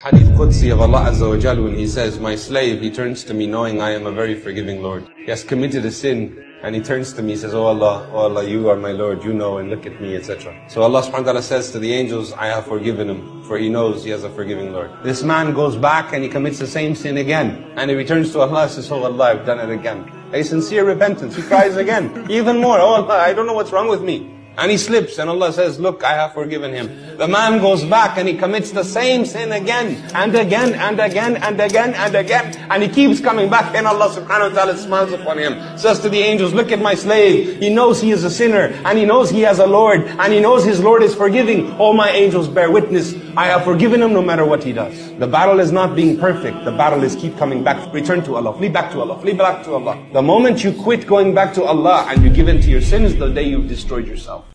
Hadith Qudsi of Allah Azza wa Jal when He says, My slave, he turns to me knowing I am a very forgiving Lord. He has committed a sin and he turns to me, says, Oh Allah, oh Allah, you are my Lord, you know and look at me, etc. So Allah subhanahu wa ta'ala says to the angels, I have forgiven him, for he knows he has a forgiving Lord. This man goes back and he commits the same sin again. And he returns to Allah and says, Oh Allah, I've done it again. A sincere repentance. He cries again. Even more, Oh Allah, I don't know what's wrong with me. And he slips and Allah says, look, I have forgiven him. The man goes back and he commits the same sin again and again and again and again and again. And he keeps coming back and Allah subhanahu wa ta'ala smiles upon him. Says to the angels, look at my slave. He knows he is a sinner and he knows he has a Lord and he knows his Lord is forgiving. All my angels bear witness. I have forgiven him no matter what he does. The battle is not being perfect. The battle is keep coming back. Return to Allah. Flee back to Allah. Flee back to Allah. The moment you quit going back to Allah and you give in to your sins, the day you've destroyed yourself.